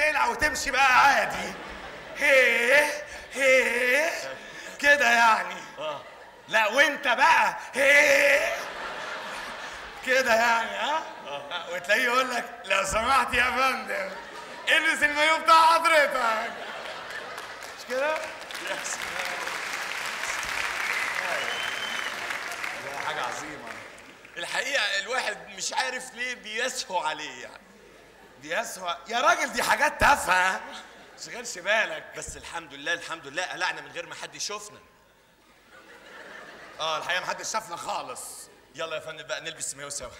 تقلع وتمشي بقى عادي. هيه هيه. كده يعني. آه. لا وانت بقى هيه. كده يعني ها؟ وتلاقيه يقول لك لو سمحت يا فندم البس المايو بتاع حضرتك. مش كده؟ يس لا، حاجة عظيمة. الحقيقة الواحد مش عارف ليه بيسهو عليه يعني. دي أسوأ. يا راجل دي حاجات تافهة. شغلش بالك بس الحمد لله الحمد لله قلعنا من غير ما حد يشوفنا. آه الحقيقة محدش شافنا خالص. يلا يا فندم بقى نلبس المايو سوا.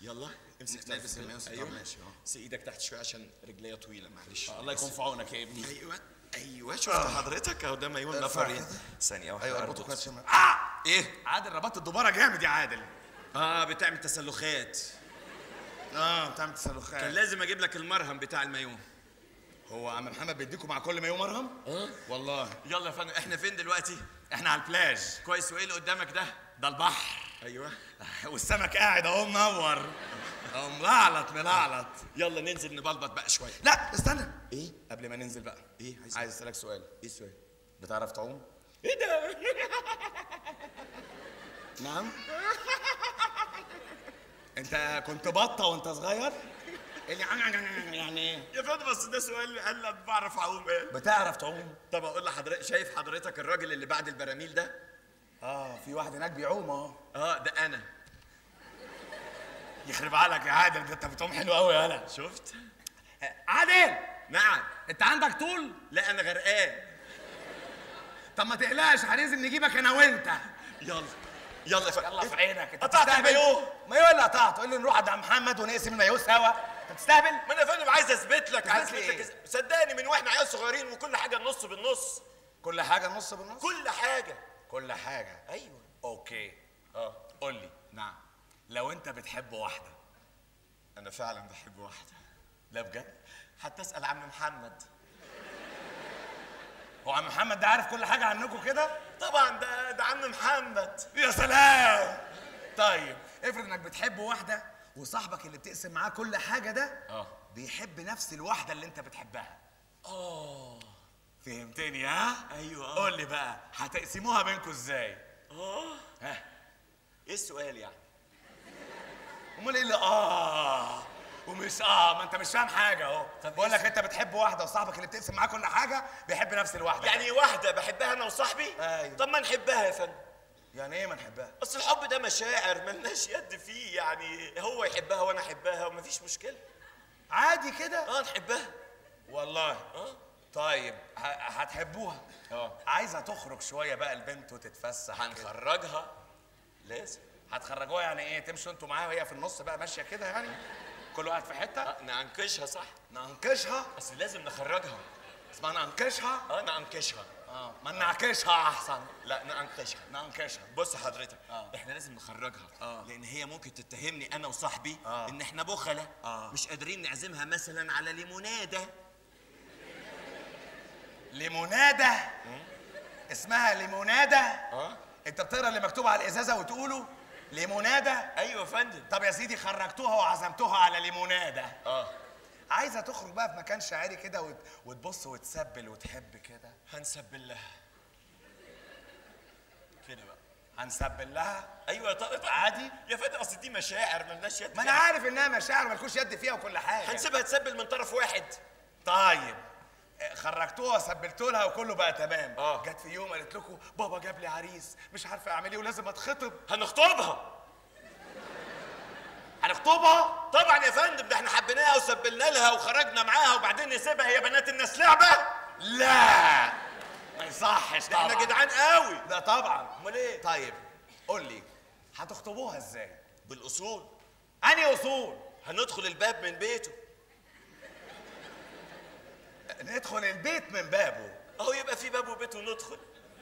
يلا امسك نلبس. المايو سوا. أيوه. ماشي، آه. سي إيدك تحت شوية عشان رجليا طويلة معلش. الله يكون في عونك يا ابني. أيوه. أيوه. شفت حضرتك؟ أهو ده مايو النفر كده. ثانية واحدة. أيوه. اربطه كويس. آه! إيه؟ عادل ربطت الدبارة جامد يا عادل. آه بتعمل تسلخات. آه. بتعمل كان تسلخات لازم أجيب لك المرهم بتاع المايو هو عم محمد بيديكوا مع كل مايو مرهم؟ آه. والله. يلا يا فندم إحنا فين دلوقتي؟ إحنا على البلاج كويس وإيه اللي قدامك ده؟ ده البحر. أيوه. والسمك قاعد أهو منور. أهو ملعلط ملعلط. يلا ننزل نبلبط بقى شوية. لا استنى. إيه؟ قبل ما ننزل بقى. إيه؟ عايز عايز أسألك سؤال. إيه السؤال؟ بتعرف تعوم؟ إيه ده؟ نعم. انت كنت بطة وانت صغير؟ يعني يعني إيه؟ يا فندم بس ده سؤال قال لك بعرف اعوم إيه؟ بتعرف تعوم؟ طب أقول لحضرتك شايف حضرتك الراجل اللي بعد البراميل ده؟ آه في واحد هناك بيعوم اهو. آه ده أنا. يخرب عليك يا عادل ده انت بتعوم حلو قوي يالا شفت؟ عادل! نعم. انت عندك طول؟ لا أنا غرقان. طب ما تقلقش هننزل نجيبك أنا وانت. يلا. يلا فندم يلا في عينك. أنت قطعت؟ المايوه. مايوه اللي قطعته. قول لي نروح عند عم محمد ونقسم المايوه سوا. أنت بتستهبل؟ ما أنا يا فندم عايز أثبت لك. عايز أثبت لك. إيه؟ صدقني من وإحنا عيال صغيرين وكل حاجة النص بالنص. كل حاجة نص بالنص؟ كل حاجة. كل حاجة. أيوه. أوكي. آه. قول لي. نعم. لو أنت بتحب واحدة. أنا فعلا بحب واحدة. لا بجد؟ حتى اسأل عم محمد. هو عم محمد ده عارف كل حاجة عنكم كده؟ طبعا ده ده عم محمد. يا سلام! طيب افرض انك بتحب واحدة وصاحبك اللي بتقسم معاه كل حاجة ده آه. بيحب نفس الواحدة اللي انت بتحبها. آه. فهمتني ها؟ أيوه آه. قول لي بقى هتقسموها بينكم إزاي؟ آه. ها؟ إيه السؤال يعني؟ أمال إيه اللي آه. ومش آه ما انت مش فاهم حاجة اهو. بقول لك؟ انت بتحب واحدة وصاحبك اللي بتقسم معاه كل حاجة بيحب نفس الواحدة. يعني واحدة بحبها أنا وصاحبي؟ أيوة. طب ما نحبها يا فندم. يعني إيه ما نحبها؟ أصل الحب ده مشاعر ملناش يد فيه يعني هو يحبها وأنا أحبها ومفيش مشكلة. عادي كده؟ آه نحبها. والله. آه. طيب هتحبوها. آه. عايزة تخرج شوية بقى البنت وتتفسح. هنخرجها؟ لازم. هتخرجوها يعني إيه؟ تمشوا أنتوا معاها وهي في النص بقى ماشية كده يعني؟ كل واحد في حتة؟ آه نعنكشها صح؟ ننكشها بس لازم نخرجها. اسمها ننكشها آه نعنكشها آه ما نعكشها أحسن. لا نعنكشها ننكشها بص حضرتك آه. إحنا لازم نخرجها. آه. لأن هي ممكن تتهمني أنا وصاحبي آه. إن إحنا بخلة. آه. مش قادرين نعزمها مثلا على ليمونادة. ليمونادة؟ اسمها ليمونادة؟ آه. أنت بتقرأ اللي مكتوب على الإزازة وتقوله؟ ليموناده أيوه يا فندم. طب يا سيدي خرجتوها وعزمتوها على ليموناده آه. عايزة تخرج بقى في مكان شاعري كده وت- وتبص وتسبل وتحب كده؟ هنسبل لها. كده بقى. هنسبل لها؟ أيوه طب طب- عادي. يا فندم أصل دي مشاعر ملناش يد ما أنا. عارف إنها مشاعر مالكوش يد فيها وكل حاجة. هنسيبها تسبل من طرف واحد. طيب. خرجتوها سبلتوا لها وكله بقى تمام. آه. جت في يوم قالت لكم بابا جاب لي عريس مش عارفة أعمل إيه ولازم أتخطب. هنخطبها. هنخطبها؟ طبعا يا فندم ده إحنا حبيناها وسبلنا لها وخرجنا معاها وبعدين نسيبها هي بنات الناس لعبة؟ لا. ما يصحش ده إحنا جدعان قوي. لا طبعا. أمال إيه؟ طيب قول لي هتخطبوها إزاي؟ بالأصول. أنهي أصول؟ هندخل الباب من بيته. ندخل البيت من بابه. أهو يبقى في باب وبيت وندخل.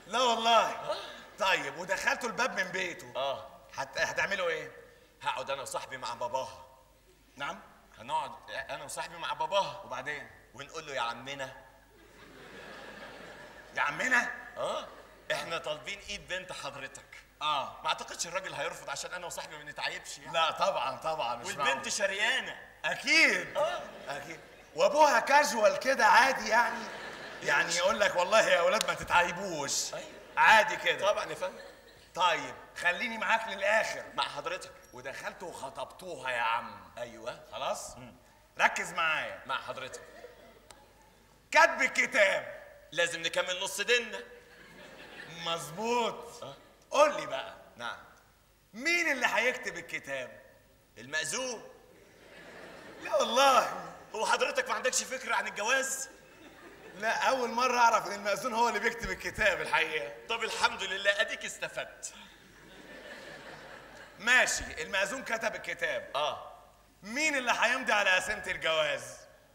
لا والله. طيب ودخلتوا الباب من بيته. آه. هت... هتعملوا إيه؟ هقعد أنا وصاحبي مع باباها. نعم. هنقعد أنا وصاحبي مع باباها. وبعدين؟ ونقول له يا عمنا. يا عمنا؟ آه. إحنا طالبين إيد بنت حضرتك. آه. ما أعتقدش الراجل هيرفض عشان أنا وصاحبي ما نتعيبش يعني. لا طبعا طبعا مش والبنت معقول. شريانة. أكيد. آه. أكيد. وابوها كاجوال كده عادي يعني. يعني يقول لك والله يا أولاد ما تتعيبوش. أيوة. عادي كده. طبعا يا فندم. طيب خليني معاك للآخر. مع حضرتك. ودخلت وخطبتوها يا عم. أيوه. خلاص؟ ركز معايا. مع حضرتك. كاتب الكتاب. لازم نكمل نص ديننا. مظبوط. قول لي بقى. نعم. مين اللي هيكتب الكتاب؟ المأذون. لا والله. هو حضرتك ما عندكش فكرة عن الجواز؟ لا أول مرة أعرف إن المأذون هو اللي بيكتب الكتاب الحقيقة. طب الحمد لله أديك استفدت. ماشي المأذون كتب الكتاب. آه. مين اللي هيمضي على قسيمه الجواز؟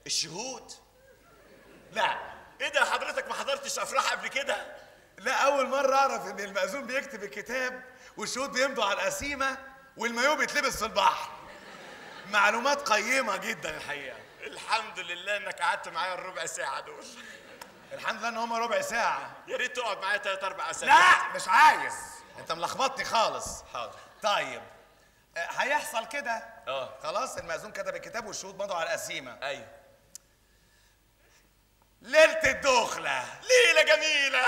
الشهود؟ لا. إيه ده حضرتك ما حضرتش أفراح قبل كده؟ لا أول مرة أعرف إن المأذون بيكتب الكتاب والشهود بيمضوا على القسيمة والمايوه بيتلبس في البحر. معلومات قيمة جدا الحقيقة. الحمد لله إنك قعدت معايا الربع ساعة دول. الحمد لله إن هم ربع ساعة. يا ريت تقعد معايا تلات أربع اسابيع لا مش عايز. أنت ملخبطني خالص. حاضر. طيب. آه، هيحصل كده. آه. خلاص المأذون كتب الكتاب والشهود مضوا على القسيمة. أيوه. ليلة الدخلة. ليلة جميلة.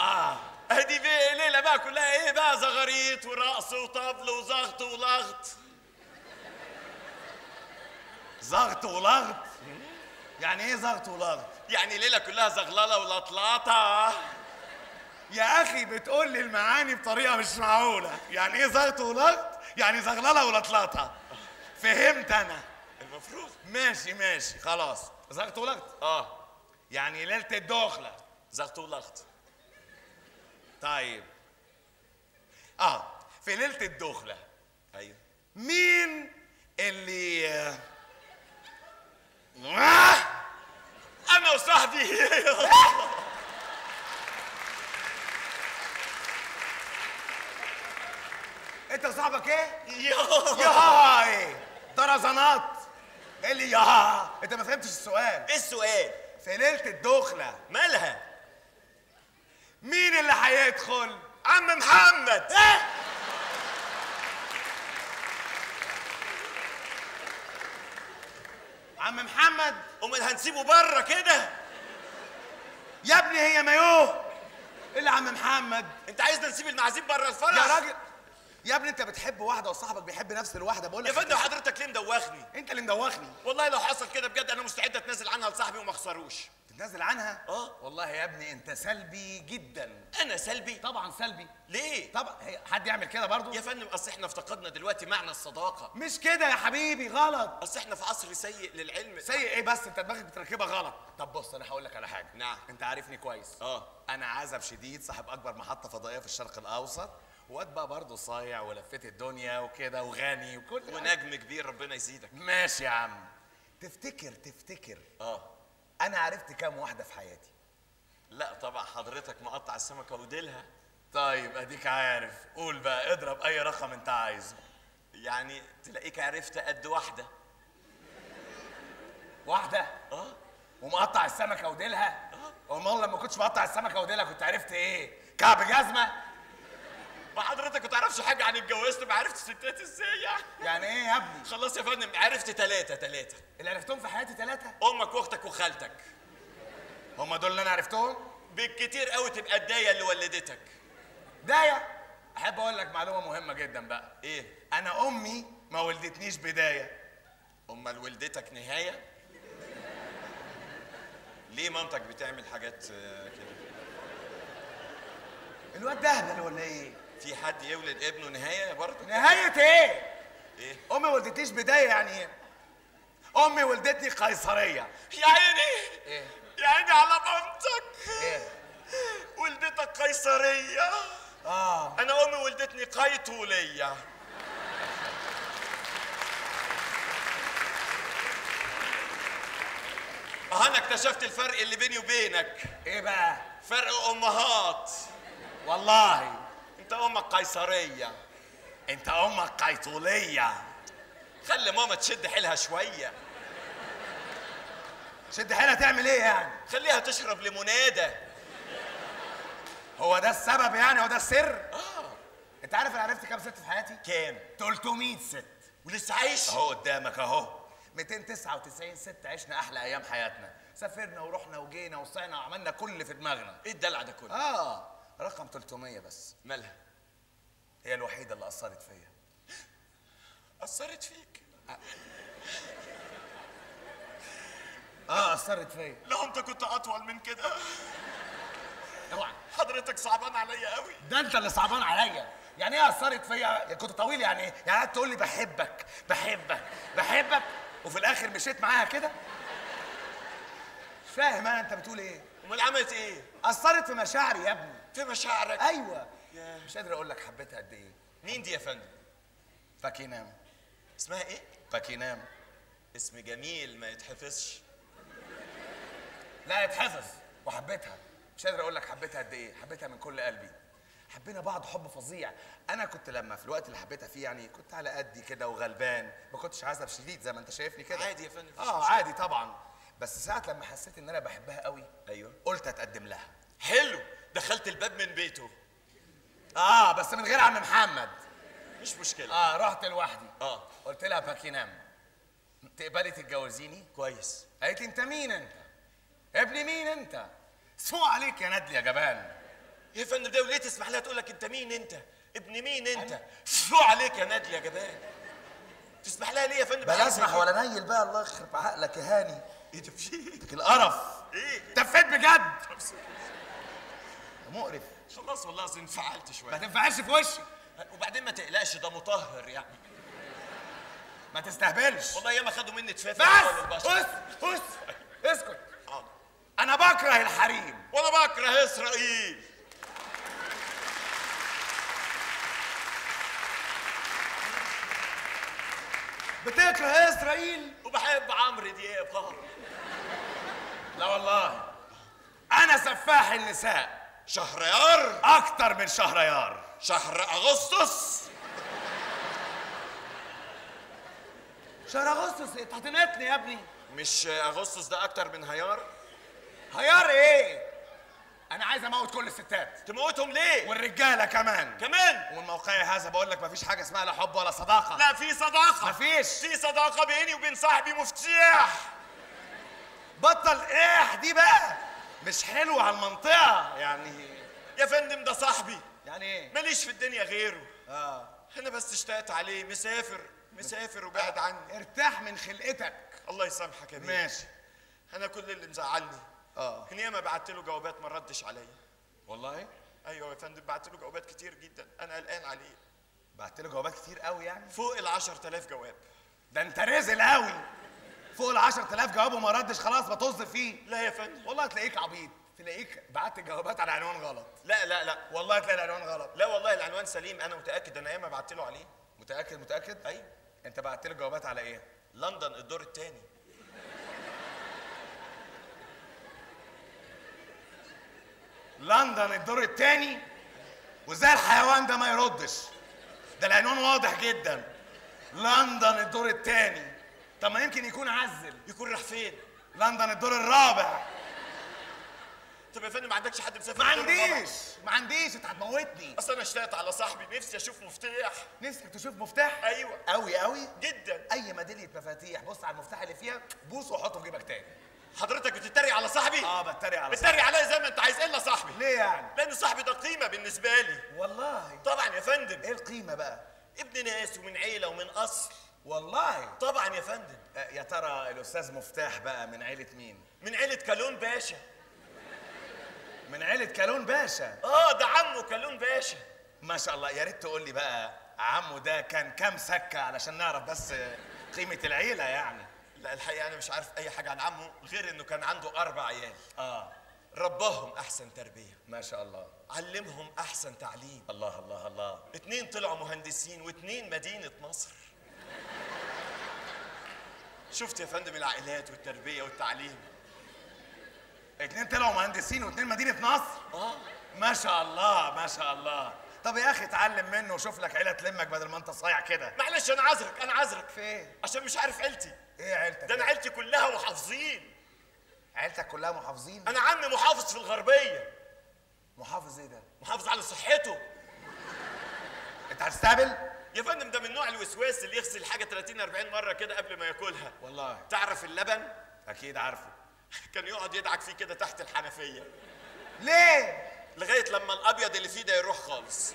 آه. ادي بقى ليلة بقى كلها إيه بقى؟ زغاريت ورقص وطبل وزغط ولغط زغط ولغط. يعني إيه زغط ولغط؟ يعني ليلة كلها زغللة ولطلطة. يا أخي بتقول لي المعاني بطريقة مش معقولة. يعني إيه زغط ولغط؟ يعني زغللة ولطلطة. فهمت أنا. المفروض. ماشي ماشي خلاص. زغط ولغط؟ آه. يعني ليلة الدخلة. زغط ولغط. طيب. آه في ليلة الدخلة. أيوه. مين اللي. أنا وصاحبي. أنت صاحبك إيه؟ يا. إيه طرزانات إيه اللي يا أنت ما فهمتش السؤال. إيه السؤال؟ في ليله الدخلة. مالها؟ مين اللي هيدخل؟ عم محمد. إيه؟ عم محمد. أمال هنسيبه بره كده؟ يا ابني هي مايوه إيه اللي عم محمد؟ أنت عايزنا نسيب المعازيم بره الفرح؟ يا راجل. يا ابني أنت بتحب واحدة وصاحبك بيحب نفس الواحدة. بقول يا لك فندم حضرتك ليه مدوخني؟ أنت اللي مدوخني. والله لو حصل كده بجد أنا مستعد أتنازل عنها لصاحبي وما أخسروش. تتنازل عنها؟ آه. والله يا ابني انت سلبي جدا. أنا سلبي؟ طبعا سلبي. ليه؟ طبعا. حد يعمل كده برضو يا فندم أصل إحنا افتقدنا دلوقتي معنى الصداقة. مش كده يا حبيبي غلط. أصل إحنا في عصر سيء للعلم. سيء إيه بس؟ أنت دماغك بتركبها غلط. طب بص أنا هقول لك على حاجة. نعم. أنت عارفني كويس. آه. أنا عزب شديد صاحب أكبر محطة فضائية في الشرق الأوسط. واد بقى برضه صايع ولفيت الدنيا وكده وغني وكل. ونجم كبير ربنا يزيدك. ماشي يا عم. تفتكر تفتكر آه. أنا عرفت كام واحدة في حياتي. لا طبعا حضرتك مقطع السمكة وديلها. طيب أديك عارف. قول بقى اضرب أي رقم أنت عايزه. يعني تلاقيك عرفت قد واحدة. واحدة؟ آه. ومقطع السمكة وديلها؟ أمال لما كنتش مقطع السمكة وديلها كنت عرفت إيه؟ كعب جزمة؟ ما حضرتك ما تعرفش حاجة عن الجواز تبقى عرفت ستات إزاي يعني؟ يعني إيه يا ابني؟ خلاص يا فندم عرفت ثلاثة ثلاثة اللي عرفتهم في حياتي ثلاثة أمك واختك وخالتك. هم دول اللي أنا عرفتهم؟ بالكتير قوي تبقى الداية اللي ولدتك. بدايه أحب أقول لك معلومة مهمة جدا بقى. إيه؟ أنا أمي ما ولدتنيش بداية. أمال ولدتك نهاية؟ ليه مامتك بتعمل حاجات كده؟ الواد ده ولا إيه؟ في حد يولد ابنه نهاية برضه؟ نهاية إيه؟ إيه؟ أمي ما ولدتنيش بداية يعني إيه؟ أمي ولدتني قيصرية. يا عيني إيه؟ يا عيني على مامتك إيه؟ ولدتك قيصرية. آه. أنا أمي ولدتني قيطوليه آه أنا اكتشفت الفرق اللي بيني وبينك. إيه بقى؟ فرق امهات والله. انت أمك قيصرية. انت أمك قيطوليه خلي ماما تشد حيلها شوية. شد حيلها تعمل إيه يعني؟ خليها تشرب ليمونادة. هو ده السبب يعني؟ هو ده السر؟ آه. انت عارف أنا عرفت كام ست في حياتي؟ كام؟ 300 ست. ولسه عايش؟ اهو قدامك اهو. 299 ست عشنا أحلى أيام حياتنا. سافرنا ورحنا وجينا وصينا وعملنا كل اللي في دماغنا. إيه الدلع ده كله؟ آه. رقم 300 بس. مالها؟ هي الوحيدة اللي أثرت فيا. أثرت فيك؟ آه. أثرت فيا. لو أنت كنت أطول من كده. أوعى. حضرتك صعبان عليا قوي ده أنت اللي صعبان عليا. يعني إيه أثرت فيا؟ كنت طويل يعني إيه؟ يعني قعدت تقول لي بحبك بحبك بحبك وفي الآخر مشيت معاها كده؟ مش فاهم أنا أنت بتقول إيه؟ أمال عملت إيه؟ أثرت في مشاعري يا ابني. في مشاعرك. أيوه. ياه. مش قادر أقول لك حبيتها قد إيه. مين دي يا فندم؟ باكينام. اسمها إيه؟ باكينام. اسم جميل ما يتحفظش. لا اتحفظ وحبيتها. مش قادر أقول لك حبيتها قد إيه. حبيتها من كل قلبي. حبينا بعض حب فظيع. أنا كنت لما في الوقت اللي حبيتها فيه يعني كنت على قدي كده وغلبان. ما كنتش عازب شديد زي ما أنت شايفني كده. عادي يا فندم، آه مشكلة. عادي طبعا. بس ساعة لما حسيت إن أنا بحبها قوي أيوه. قلت أتقدم لها. حلو. دخلت الباب من بيته. آه بس من غير عم محمد. مش مشكلة. آه رحت لوحدي. آه. قلت لها باكينام تقبلي تتجوزيني؟ كويس. قالت لي أنت مين أنت؟ ابن مين أنت؟ اخص عليك يا ندل يا جبان. يا فندم ده وليه تسمح لها تقول لك أنت مين أنت؟ ابن مين أنت؟ اخص عليك يا ندل يا جبان. تسمح لها ليه يا فندم؟ بلا أسمح ولا نيل بقى الله يخرب عقلك يا هاني. إيه ده؟ في إيه؟ القرف. إيه؟ تفيت بجد؟ مقرف. خلاص والله انفعلت ما شوية تنفعش في وشي. وبعدين ما تقلقش ده مطهر يعني. ما تستهبلش. والله ياما خدوا مني تفاف بس! بص بص اسكت. أنا بكره الحريم. وأنا بكره إسرائيل. بتكره إسرائيل؟ وبحب عمرو دياب آه. لا والله. أنا سفاح النساء. شهريار أكتر من شهريار شهر أغسطس. شهر أغسطس؟ انت هتنقتني يا ابني. مش أغسطس ده أكتر من هيار؟ هيار إيه؟ أنا عايز أموت كل الستات. تموتهم ليه؟ والرجالة كمان. كمان؟ ومن موقعي هذا بقول لك مفيش حاجة اسمها لا حب ولا صداقة. لا في صداقة. مفيش. في صداقة بيني وبين صاحبي مفتاح. بطل إيه؟ دي بقى. مش حلوة على المنطقة. يعني يا فندم ده صاحبي. يعني إيه؟ ماليش في الدنيا غيره. آه. أنا بس اشتقت عليه. مسافر. مسافر وبعد عني. ارتاح من خلقتك. الله يسامحك يا بيه. ماشي. أنا كل اللي مزعلني. آه. ان ياما بعت له جوابات ما ردش عليا. والله؟ أيوه يا فندم بعت له جوابات كتير جدا. أنا قلقان عليه. بعت له جوابات كتير قوي يعني؟ فوق ال 10000 جواب. ده انت رزل قوي. فوق ال 10000 جواب وما ردش خلاص بطز فيه. لا يا فندم. والله تلاقيك عبيط. تلاقيك بعت جوابات على عنوان غلط. لا لا لا. والله تلاقي العنوان غلط. لا والله العنوان سليم. أنا متأكد أنا ياما بعت له عليه. متأكد؟ متأكد؟ أيوه أنت بعت له جوابات على إيه؟ لندن الدور الثاني لندن الدور الثاني وإزاي الحيوان ده ما يردش؟ ده العنوان واضح جدا. لندن الدور الثاني طب ما يمكن يكون عزل يكون راح فين؟ لندن الدور الرابع. طب يا فندم ما عندكش حد مسافر ما؟ عنديش. ما عنديش. انت هتموتني. أصل أنا اشتقت على صاحبي نفسي أشوف مفتاح. نفسك تشوف مفتاح؟ أيوه. قوي قوي جدا. أي ميداليه مفاتيح. بص على المفتاح اللي فيها بوس وحطه في جيبك تاني. حضرتك بتتريق على صاحبي؟ آه بتريق على بتتريق عليا زي ما أنت عايز. إلا صاحبي؟ ليه يعني؟ لأن صاحبي ده قيمة بالنسبة لي. والله. طبعا يا فندم. إيه القيمة بقى؟ ابن ناس ومن عيلة ومن أصل. والله. طبعا يا فندم. آه، يا ترى الأستاذ مفتاح بقى من عيلة مين؟ من عيلة كالون باشا. من عيلة كالون باشا. آه ده عمه كالون باشا. ما شاء الله. يا ريت تقول لي بقى عمو ده كان كام سكة علشان نعرف بس قيمة العيلة يعني. لا الحقيقة أنا مش عارف أي حاجة عن عمه غير إنه كان عنده أربع عيال. آه. رباهم أحسن تربية. ما شاء الله. علمهم أحسن تعليم. الله الله الله. اتنين طلعوا مهندسين واتنين مدينة نصر. شفت يا فندم العائلات والتربية والتعليم؟ اتنين طلعوا مهندسين واتنين مدينة نصر. آه. ما شاء الله ما شاء الله. طب يا أخي اتعلم منه وشوف لك عيلة تلمك بدل ما أنت صايع كده. معلش أنا عذرك أنا عذرك. في إيه عشان مش عارف عيلتي. إيه عيلتك؟ ده أنا عيلتي كلها محافظين. عيلتك كلها محافظين؟ أنا عمي محافظ في الغربية. محافظ إيه ده؟ محافظ على صحته. أنت هتستقبل؟ يا فندم ده من نوع الوسواس اللي يغسل حاجة 30 40 مرة كده قبل ما ياكلها. والله. تعرف اللبن؟ أكيد عارفه. كان يقعد يدعك فيه كده تحت الحنفية. ليه؟ لغاية لما الأبيض اللي فيه ده يروح خالص.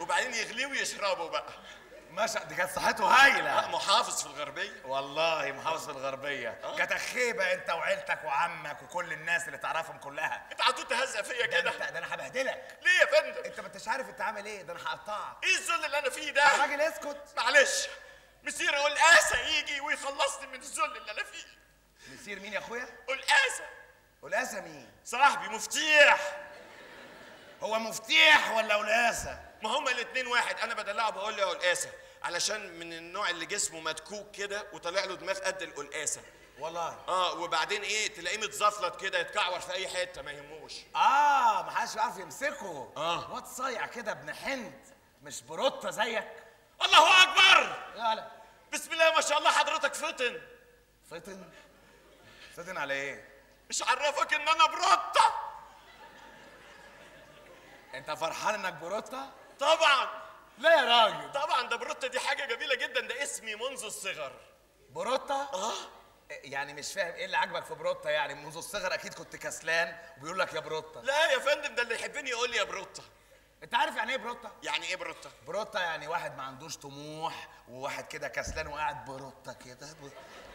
وبعدين يغليه ويشربه بقى. ماشي دي كانت صحته هايلة. محافظ في الغربية. والله محافظ الغربية. آه. كانت خيبة انت وعيلتك وعمك وكل الناس اللي تعرفهم كلها. انت على طول تهزق فيا ده كده. ده أنا هبهدلك. ليه يا فندم؟ انت ما انتش عارف انت عامل إيه. ده أنا هقطعك. إيه الذل اللي أنا فيه يا ده راجل اسكت معلش. مسير قلقاسه يجي ويخلصني من الذل اللي أنا فيه. مسير مين يا اخويا؟ قلقاسه قلاسه مين؟ صاحبي مفتيح. هو مفتيح ولا قلاسه ما هما الاتنين واحد. أنا بدلعه بقول له يا قلقاسه علشان من النوع اللي جسمه متكوك كده وطالع له دماغ قد القلقاسة. والله. آه وبعدين إيه تلاقيه متزفلط كده يتكعور في أي حتة ما يهموش. آه ما حدش بيعرف يمسكه. آه. واد صايع كده ابن حنت مش بروتة زيك. الله أكبر! يالا بسم الله ما شاء الله حضرتك فطن. فطن؟ فطن على إيه؟ مش عرفك إن أنا بروتة أنت فرحان إنك بروتة طبعا. لا يا راجل. طبعا ده بروتة دي حاجة جميلة جدا ده اسمي منذ الصغر. بروتة آه. يعني مش فاهم إيه اللي عاجبك في بروتة يعني؟ منذ الصغر أكيد كنت كسلان وبيقول لك يا بروتة لا يا فندم ده اللي يحبني يقول لي يا بروتة أنت عارف يعني إيه بروتة يعني إيه بروتة بروتة يعني واحد ما عندوش طموح وواحد كده كسلان وقاعد بروتة كده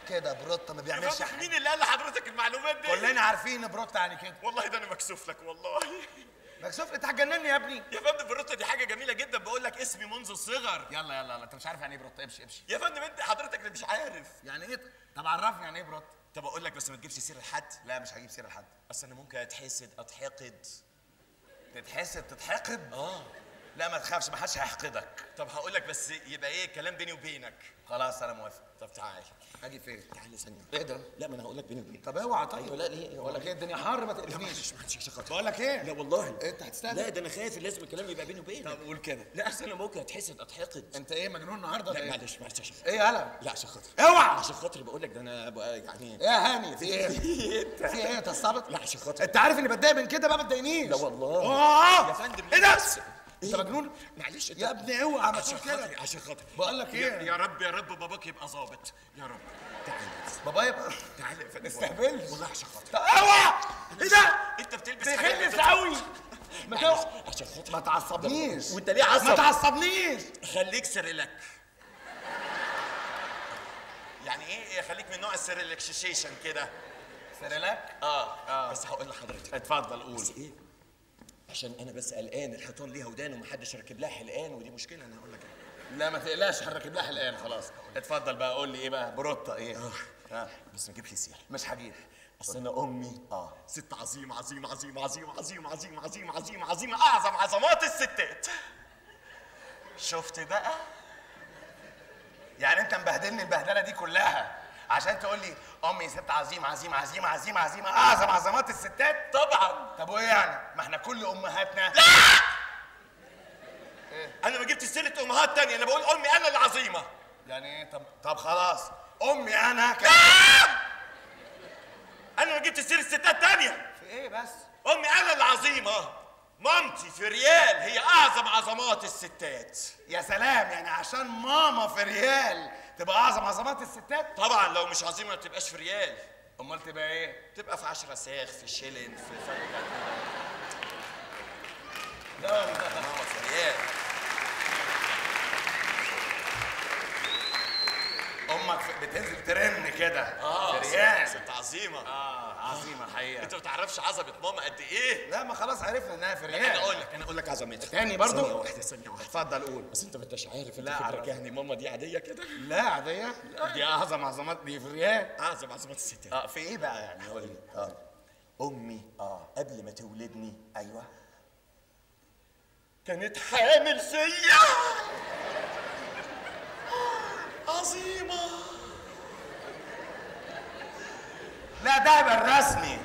كده بروتة ما بيعملش حاجة مين اللي قال لحضرتك المعلومات دي؟ كلنا عارفين إن بروتة يعني كده. والله ده أنا مكسوف لك والله. مكسوف انت هتجنني يا ابني. يا فندم بروتة دي حاجة جميلة جدا. بقول لك اسمي منذ الصغر. يلا يلا يلا. انت مش عارف يعني إيه بروتة امشي امشي. يا فندم انت حضرتك اللي مش عارف. يعني إيه؟ طب عرفني يعني إيه بروتة طب أقول لك بس ما تجيبش سيره لحد لا مش هجيب سيره لحد اصل أنا ممكن اتحسد اتحقد. تتحسد تتحقد؟ آه. لا ما تخافش ما حدش هيحقدك. طب هقول لك بس يبقى إيه كلام بيني وبينك؟ خلاص أنا موافق. طب تعال. أجي فين تعال ثانية. إيه ده لا ما أنا هقول لك بيني وبينك. طب اوعى طيب. أيوه لا ليه؟ بقول لك إيه الدنيا حر ما تقلقنيش. معلش عشان خاطر بقول لك إيه؟ لا والله. أنت هتستنى لا ده أنا خايف لازم الكلام يبقى بيني وبينك. طب قول كده. لا أصل أنا ممكن اتحسد اتحقد أنت إيه مجنون النهارده لا إيه؟ معلش معلش عشان خاطر إيه يالا لا عشان خاطر. اوعى! عشان خاطر بقول لك ده أنا يعني إيه يا هاني في إيه؟ انت في إيه؟ أنت استعبط؟ لا عشان خاطر. أنت عارف إني بتضايق من كده؟ بقى ما تضايقنيش لا والله. آه! يا فندم إيه ده؟ انت مجنون معلش يا ابني اوعى ما تقول كده. عشان خاطري. بقول لك إيه؟ يا رب يا رب باباك يبقى ظابط. يا رب. تعالى بابا يبقى تعالى يا فندم. استهبلش. والله عشان خاطري. اوعى! إيه ده؟ أنت بتلبس حاجات قوي. ما عشان خاطري. ما تعصبنيش. وانت ليه ما عصب تعصبنيش. خليك سريلك يعني إيه؟ خليك من نوع السريلكشيشن كده. سريلاك؟ آه. آه. بس هقول لحضرتك. اتفضل قول. بس إيه؟ عشان أنا بس قلقان الحيطان ليها ودان ومحدش راكب لها حلقان ودي مشكلة أنا هقول لك لا ما تقلقش هنركب لها الان خلاص. اتفضل بقى قول لي إيه بقى؟ بروتة إيه؟ ها بس ما تجيبش سيرة. مش هجيب. أصل أنا أمي. آه. ست عظيمة عظيمة عظيمة عظيمة عظيمة عظيمة عظيمة عظيمة عظيمة أعظم عظمات الستات. شفت بقى؟ يعني أنت مبهدلني البهدلة دي كلها. عشان تقول لي أمي ست عظيمه عظيمه عظيمه عظيمه عظيمه أعظم عظمات الستات؟ طبعا. طب وإيه يعني؟ ما إحنا كل أمهاتنا. أنا ما جبت سيرة أمهات تانية أنا بقول أمي أنا العظيمة. يعني إيه؟ طب طب خلاص. أمي أنا كان أنا ما جبت سيرة ستات تانية. في إيه بس؟ أمي أنا العظيمة. مامتي في ريال هي أعظم عظمات الستات. يا سلام يعني عشان ماما في ريال. تبقى أعظم عظمات الستات؟ طبعا لو مش عظيمه ما تبقاش في ريال. أمال تبقى إيه؟ تبقى في عشرة ساخ في شيلن في فرق لا والله في ريال. أمك بتنزل ترن كده. آه في ريال. ست عظيمة. آه. عظيمه حقيقه انت ما تعرفش عظمة ماما قد إيه؟ لا ما خلاص عرفنا انها في ريال أنا أقول لك أنا أقول لك عظمتها تاني برضو؟ ثانية واحدة ثانية واحدة. اتفضل قول. بس انت ما انتش عارف لا انت. فاكر يعني ماما دي عادية كده؟ لا عادية. دي أعظم عظمات دي في ريال أعظم عظمات الستات. آه في إيه بقى يعني؟ قول لي. آه. أمي آه قبل ما تولدني. أيوه. كانت حامل فيا. عظيمة. لا ده هبل رسمي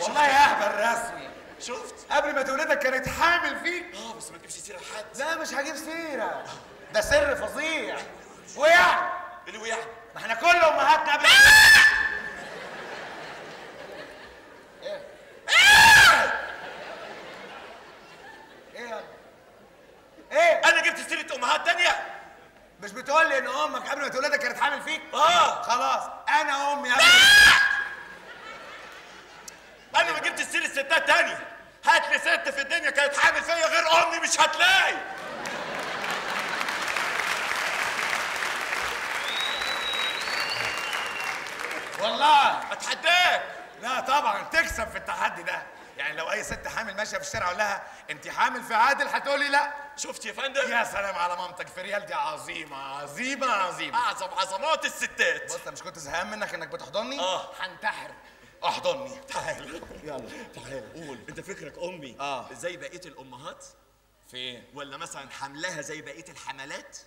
والله اهبل رسمي شفت؟ قبل ما تولدك كانت حامل فيك. آه بس ما تجيبش سيرة لحد. لا مش هجيب سيرة. ده سر فظيع. ويعني اللي وقع ما إحنا كل امهاتنا قبل إيه؟ إيه؟ يا إيه؟ أنا جبت سيرة أمهات تانية. مش بتقول لي إن أمك قبل ما تولدك كانت حامل فيك؟ آه. خلاص أنا أمي يا ابني أنا ما جبت سيرة ستات تانية. هات لي ست في الدنيا كانت حامل فيا غير امي مش هتلاقي. والله. اتحداك. لا طبعا تكسب في التحدي ده. يعني لو أي ست حامل ماشية في الشارع أقول لها انت حامل في عادل؟ هتقولي لا. شفت يا فندم؟ يا سلام على مامتك فريال دي عظيمة عظيمة عظيمة. أعظم عظمات الستات. بص أنا مش كنت زهقان منك إنك بتحضني؟ آه. هنتحر. أحضني. تعال. يلا. تعال. قول. أنت فكرك أمي. آه. زي بقية الأمهات؟ فين؟ ولا مثلا حملها زي بقية الحملات؟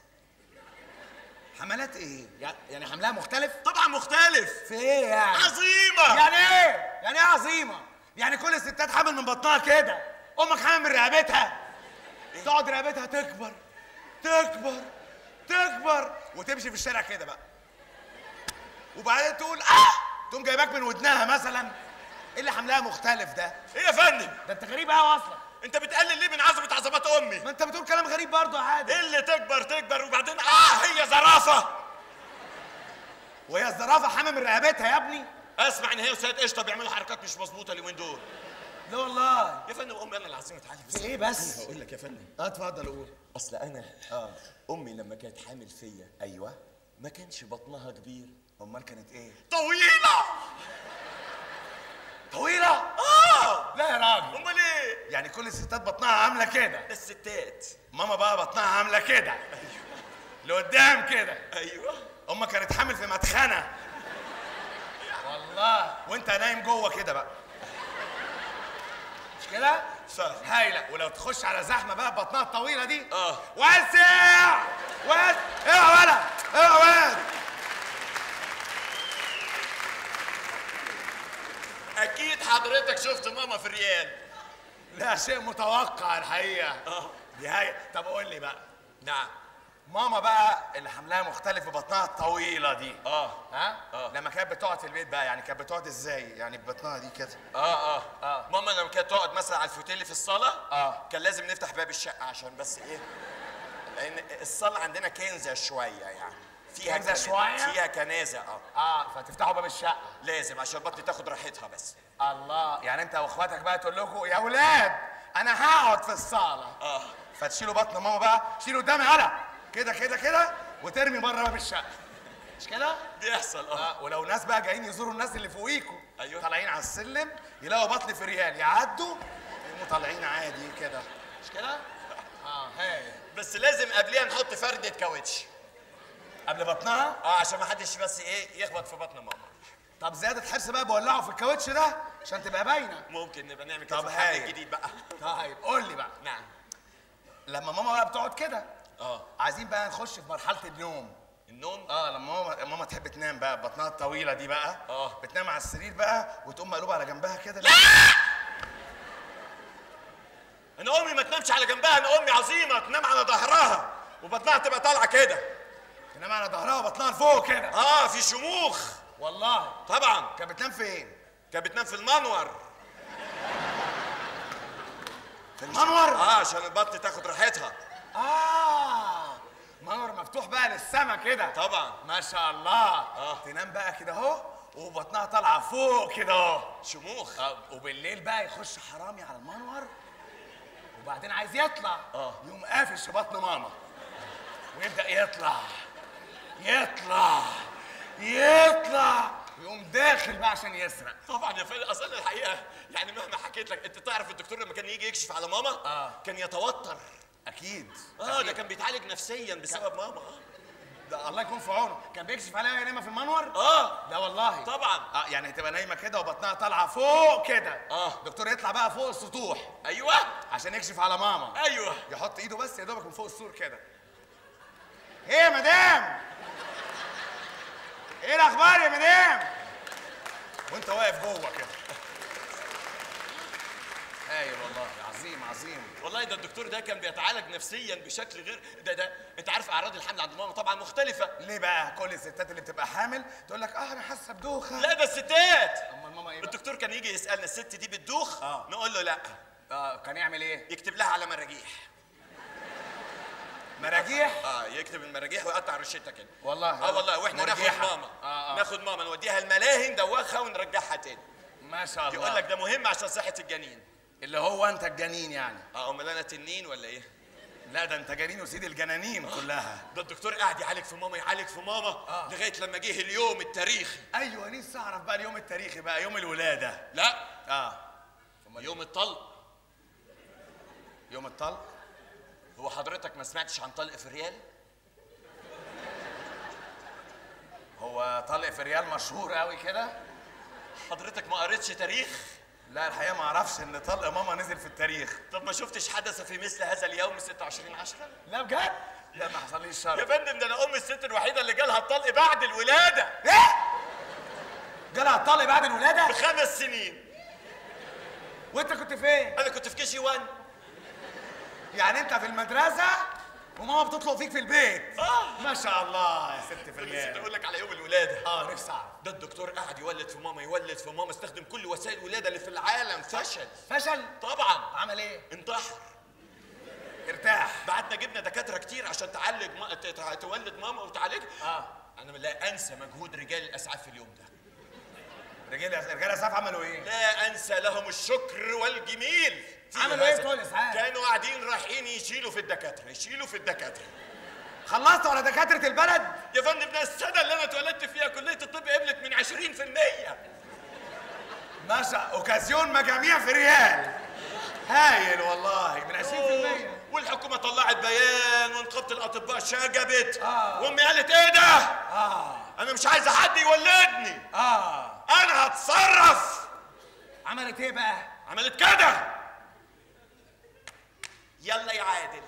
حملات إيه؟ يع- يعني حملها مختلف؟ طبعا مختلف. في إيه يعني؟ عظيمه يعني إيه؟ يعني إيه عظيمه يعني كل الستات حامل من بطنها كده. أمك حامل من رقبتها تقعد رقبتها تكبر. تكبر. تكبر. وتمشي في الشارع كده بقى. وبعدين تقول آه! تقوم جايباك من ودنها مثلا. إيه اللي حملها مختلف ده؟ إيه يا فندم؟ ده أنت غريب قوي أصلا. أنت بتقلل ليه من عظمة عظمات أمي؟ ما أنت بتقول كلام غريب برضه عادي إيه اللي تكبر تكبر وبعدين؟ آه هي زرافة. وهي الزرافة حامل من رقبتها يا ابني. أسمع إن هي وسيد قشطة بيعملوا حركات مش مظبوطة اليومين دول. لا والله. يا فندم أمي أنا العظيمه تعالي بس إيه بس؟ هقول لك يا فندم. آه اتفضل قول. أصل أنا آه. أمي لما كانت حامل فيا أيوه ما كانش بطنها كبير. أمال كانت إيه؟ طويلة! طويلة؟ آه! لا يا راجل. أمال إيه؟ يعني كل الستات بطنها عاملة كده. ده الستات. ماما بقى بطنها عاملة كده. لقدام كده. أيوه. أمك كانت حامل في مدخنة. والله. وأنت نايم جوه كده بقى. مش كده؟ صح. هايلة. ولو تخش على زحمة بقى بطنها الطويلة دي. آه. وسع وسع اوعى ولا اوعى ولا أكيد حضرتك شفت ماما في الريال. لا شيء متوقع الحقيقة. آه. دي هاي طب قول لي بقى. نعم. ماما بقى اللي حملها مختلف ببطنها الطويلة دي. آه. ها؟ آه. لما كانت بتقعد في البيت بقى يعني كانت بتقعد إزاي؟ يعني ببطنها دي كده. آه آه. آه. ماما لما كانت تقعد مثلا على الفوتيل في الصالة آه. كان لازم نفتح باب الشقة عشان بس إيه؟ لأن الصالة عندنا كنزه شوية يعني. فيها كنزة كنا- شوية؟ فيها كنازة آه. آه فتفتحوا باب الشقة. لازم عشان بطني تاخد راحتها بس. الله يعني انت واخواتك بقى تقول لكم يا ولاد أنا هقعد في الصالة. آه. فتشيلوا بطن ماما بقى شيلوا قدامي هلا كده كده كده وترمي بره باب الشقة. مش كده؟ بيحصل آه. آه ولو ناس بقى جايين يزوروا الناس اللي فوقيكوا أيوة. طالعين على السلم يلاقوا بطن في ريال يعدوا يقوموا طالعين عادي كده. مش كده؟ آه هاي. بس لازم قبليها نحط فردة كاوتش. قبل بطنها؟ آه عشان ما حدش بس إيه يخبط في بطن ماما. طب زيادة حرص بقى بولعه في الكاوتش ده عشان تبقى باينة. ممكن نبقى نعمل كده هايل. الجديد بقى. طيب قول لي بقى. نعم. لما ماما بقى بتقعد كده آه. عايزين بقى نخش في مرحلة النوم. النوم؟ آه لما ماما ماما تحب تنام بقى بطنها الطويلة دي بقى آه. بتنام على السرير بقى وتقوم مقلوبة على جنبها كده. لا! أنا أمي ما تنامش على جنبها أنا أمي عظيمة تنام على ظهرها وبطنها تبقى طالعة كده. تنام على ظهرها وبطنها لفوق كده آه في شموخ. والله. طبعا. كانت بتنام فين؟ كانت بتنام في المنور. في المنور؟ آه عشان البطن تاخد راحتها. آه منور مفتوح بقى للسما كده. طبعا. ما شاء الله. آه. تنام بقى كده اهو وبطنها طالعة فوق كده اهو. شموخ. آه، وبالليل بقى يخش حرامي على المنور وبعدين عايز يطلع. آه. يقوم قافش في بطن ماما ويبدأ يطلع. يطلع يطلع. يقوم داخل بقى عشان يسرق. طبعا يا فندم أصل الحقيقة يعني مهما حكيت لك أنت تعرف الدكتور لما كان يجي يكشف على ماما آه. كان يتوتر. أكيد. آه ده. كان بيتعالج نفسيا بسبب ماما. آه ده الله يكون في عونه. كان بيكشف عليها وهي نايمة في المنور؟ آه. لا والله. طبعا. آه يعني تبقى نايمة كده وبطنها طالعة فوق كده. آه. دكتور يطلع بقى فوق السطوح. أيوه. عشان يكشف على ماما. أيوه. يحط إيده بس يا دوبك من فوق السور كده. إيه يا مدام؟ إيه الاخبار يا مدام؟ وانت واقف جوه كده. هايل والله عظيم عظيم. والله ده الدكتور ده كان بيتعالج نفسيا بشكل غير ده ده انت عارف اعراض الحمل عند ماما طبعا مختلفة. ليه بقى كل الستات اللي بتبقى حامل تقول لك آه أنا حاسة بدوخة. لا ده الستات. أمال ماما إيه بقى؟ الدكتور كان يجي يسألنا الست دي بتدوخ؟ آه. نقول له لا. آه كان يعمل إيه؟ يكتب لها على مراجيح. مراجيح؟ آه يكتب المراجيح ويقطع رشتها كده والله. آه والله. وإحنا ناخد. ماما. آه، آه. ناخد ماما نوديها الملاهي ندوخها ونرجعها تاني. ما شاء الله. يقول لك ده مهم عشان صحة الجنين. اللي هو انت الجنين يعني. آه امال أنا تنين ولا إيه؟ لا ده انت جنين وسيد الجنانين كلها. ده الدكتور قاعد يعالج في ماما يعالج في ماما آه. لغاية لما جه اليوم التاريخي. أيوه نفسي أعرف بقى اليوم التاريخي بقى يوم الولادة. لا. آه. يوم الطلق. يوم الطلق؟ هو حضرتك ما سمعتش عن طلق في الريال؟ هو طلق في ريال مشهور قوي كده؟ حضرتك ما قريتش تاريخ؟ لا الحقيقة ما أعرفش ان طلق ماما نزل في التاريخ. طب ما شفتش حدث في مثل هذا اليوم 26 10 لا بجد؟ لا ما حصليش يا شر فندم ده أنا ام الست الوحيدة اللي جالها الطلق بعد الولادة. إيه؟ جالها الطلق بعد الولادة؟ بخمس سنين. وانت كنت فين؟ أنا كنت في كي جي 1 يعني انت في المدرسة وماما بتطلق فيك في البيت. آه. ما شاء الله يا ست المية أقول لك على يوم الولادة. آه نفسي اعرف ده الدكتور قاعد يولد في ماما يولد في ماما استخدم كل وسائل الولادة اللي في العالم. فشل. فشل؟ طبعا. عمل إيه؟ انتحر. ارتاح. بعدنا جبنا دكاترة كتير عشان تعالج ما... تولد ماما وتعالجها. آه. أنا لا أنسى مجهود رجال الأسعاف في اليوم ده. رجال رجال اسعاف عملوا إيه؟ لا أنسى لهم الشكر والجميل. عملوا هذا. بتوع الإسعاف؟ كانوا قاعدين رايحين يشيلوا في الدكاترة يشيلوا في الدكاترة. خلصتوا على دكاترة البلد؟ يا فندم ده السنة اللي أنا اتولدت فيها كلية الطب قبلت من 20% ما شاء أوكازيون مجاميع في ريال هايل والله من 20% والحكومة طلعت بيان ونقابه الأطباء شجبت آه. وامي قالت إيه ده؟ آه. أنا مش عايزه حد يولدني. آه. أنا هتصرف! عملت إيه بقى؟ عملت كده! يلا يا عادل.